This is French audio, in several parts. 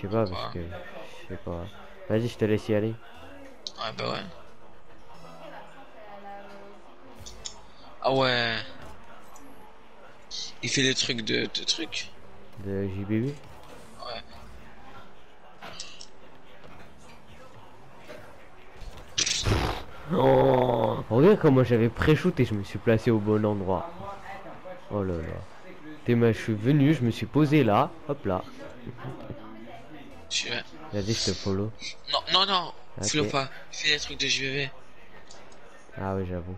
Je sais pas parce que je sais pas. Vas-y, je te laisse y aller. Ouais, bah ouais. Ah ouais. Il fait des trucs de, de trucs. De JBB. Ouais. Oh, regarde comment j'avais pré-shoot et je me suis placé au bon endroit. Oh là là. T'es ma- je suis venu, je me suis posé là, hop là. Je Vas-y, je te follow. Non, non, non. Ok. Fais-le pas. Fais des trucs de JVV. Ah oui, j'avoue.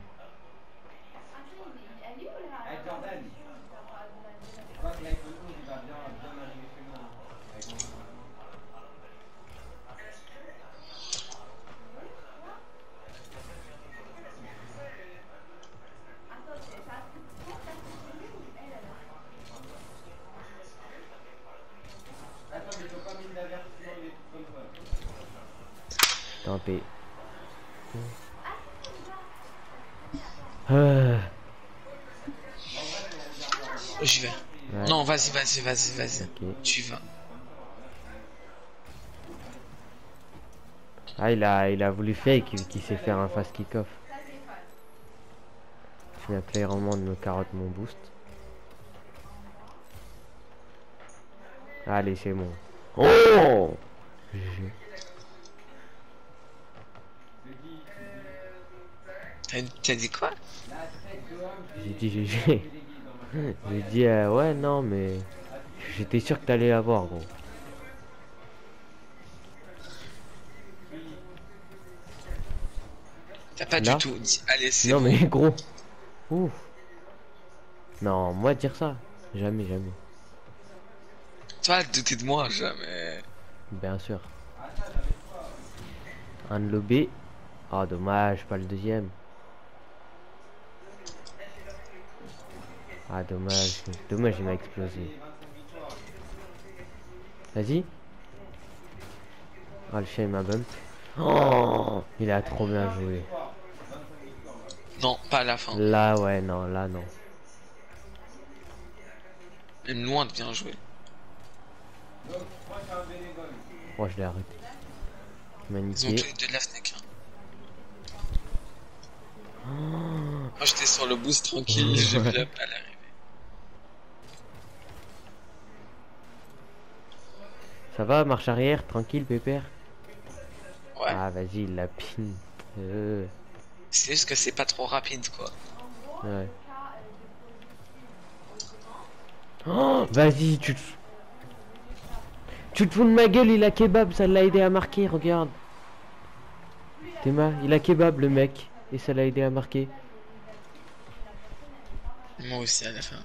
Tant pis. Ah, J'y vais. ouais, Non, vas-y, vas-y, vas-y, vas-y. Tu vas. Ah, il a, il a voulu fake, qui sait faire un fast kick-off. Je viens clairement de me carotte mon boost. Allez, c'est bon. Oh T'as dit quoi? J'ai dit GG. J'ai dit, euh, ouais, non, mais j'étais sûr que t'allais l'avoir, gros. T'as pas Là du tout dit. Allez, c'est Non, bon. mais gros. Ouf. Non, moi, dire ça. Jamais, jamais. Toi, douter de moi, jamais. Bien sûr. Un lobby. Ah, dommage, pas le deuxième. Ah, dommage. Dommage, il m'a explosé. Vas-y. Ah, le chien, il m'a bump. Oh, il a trop bien joué. Non, pas à la fin. Là, ouais, non, là, non. Même loin de bien jouer. Oh, je l'ai arrêté. Ils ont tous de la Fnac. hein. Moi, j'étais sur le boost tranquille, j'ai vu la balle Ça va, marche arrière, tranquille, pépère Ouais. Ah, vas-y, l'a pin. Euh, C'est juste que c'est pas trop rapide, quoi. ouais. Oh, vas-y, tu te... Tu te fous de ma gueule, il a kebab, ça l'a aidé à marquer, regarde. Théma, il a kebab, le mec. Et ça l'a aidé à marquer. Moi aussi, à la fin.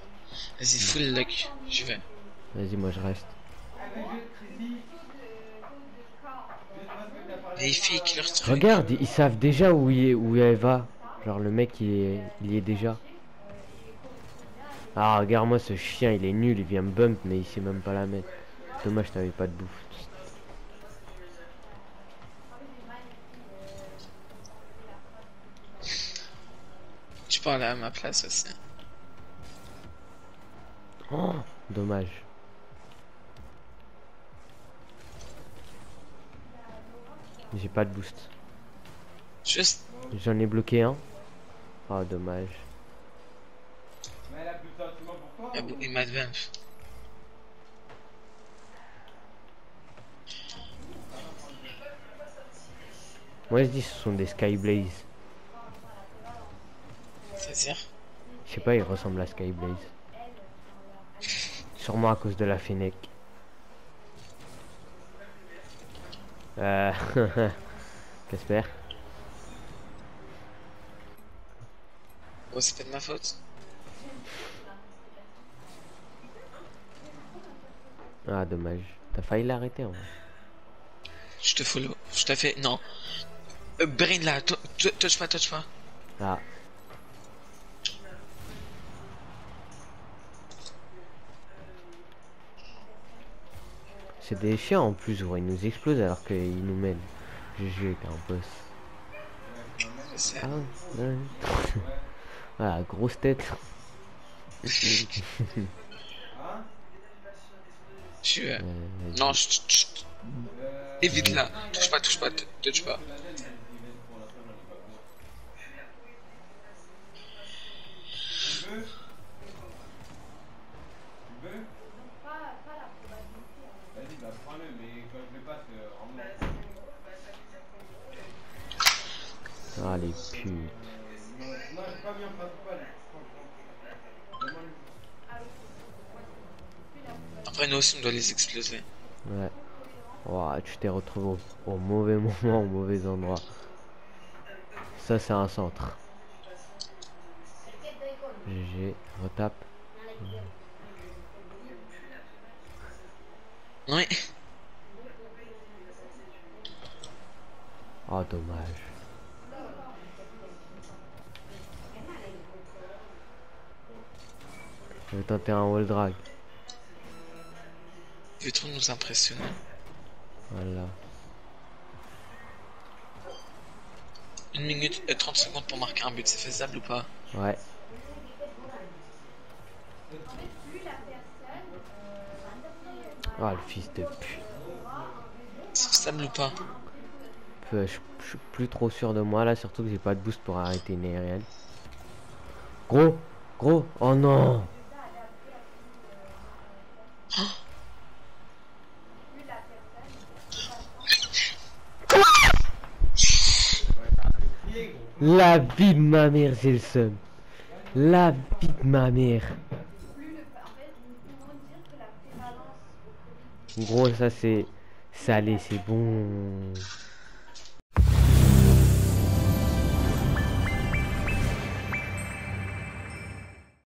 Vas-y, full luck. Je vais. Vas-y, moi je reste. Les filles qui leur truc. Regarde, ils savent déjà où, il est, où elle va. Genre, le mec, il, est, il y est déjà. Ah, regarde-moi, ce chien, il est nul, il vient me bump, mais il sait même pas la mettre. Dommage, t'avais pas de bouffe. Tu parles à ma place aussi. Oh, dommage. J'ai pas de boost. Juste. J'en ai bloqué un. Oh, dommage. Il m'advance. Moi, je dis ce sont des Skyblaze. C'est-à-dire Je sais pas, il ressemble à Skyblaze. Sûrement à cause de la Fennec. Euh... Casper Oh, c'est pas de ma faute. Ah, dommage. T'as failli l'arrêter, en vrai. Je te follow. Je te fais. Non. Euh, Brain là. tou- tou- Touche pas, touche pas. Ah. C'est des chiens en plus, ouais, ils nous explosent alors qu'ils nous mènent. GG, boss. Je sais. Ah, ouais. ah, grosse tête. Je euh, Euh. Non. Évite là. Touche pas, touche pas, touche pas. Putes. Après, nous aussi, on doit les exploser. Ouais. Ouah, tu t'es retrouvé au, au mauvais moment, au mauvais endroit. Ça, c'est un centre. GG, retape. Oui. Oh, dommage. Je vais tenter un wall drag. Trop nous impressionner. Voilà. Une minute et 30 secondes pour marquer un but, c'est faisable ou pas? Ouais. Ah, le fils de pute. C'est faisable ou pas? Peu- Je, je suis plus trop sûr de moi là, surtout que j'ai pas de boost pour arrêter une aérienne. Gros, gros, oh non La vie de ma mère, j'ai le. La vie de ma mère. Gros, ça c'est salé, c'est bon.